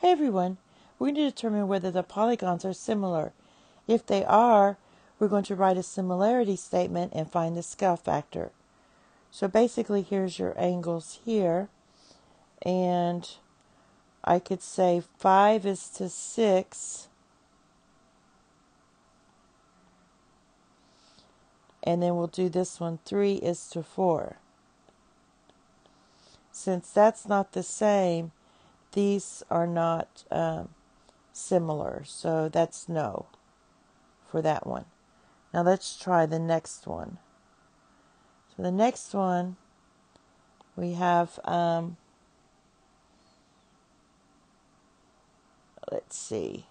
Hi everyone. We're going to determine whether the polygons are similar. If they are, we're going to write a similarity statement and find the scale factor. So basically, here's your angles here. And I could say 5 is to 6. And then we'll do this one 3 is to 4. Since that's not the same, these are not um, similar. So that's no for that one. Now let's try the next one. So the next one, we have, um, let's see,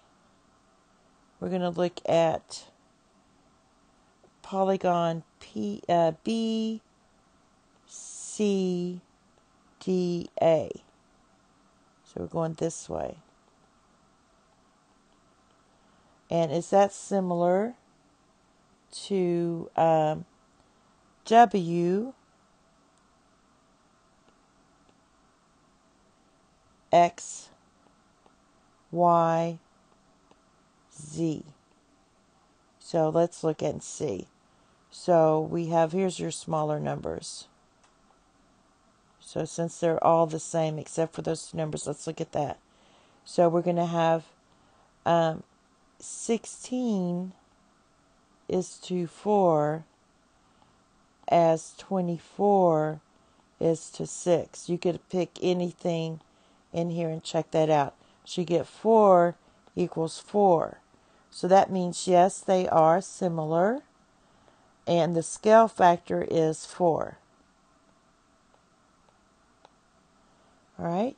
we're going to look at polygon P, uh, B, C, D, A. We're going this way. And is that similar to um, W X Y Z? So let's look and see. So we have, here's your smaller numbers. So since they're all the same except for those two numbers, let's look at that. So we're going to have um, 16 is to 4 as 24 is to 6. You could pick anything in here and check that out. So you get 4 equals 4. So that means, yes, they are similar. And the scale factor is 4. All right.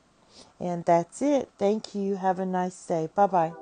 And that's it. Thank you. Have a nice day. Bye bye.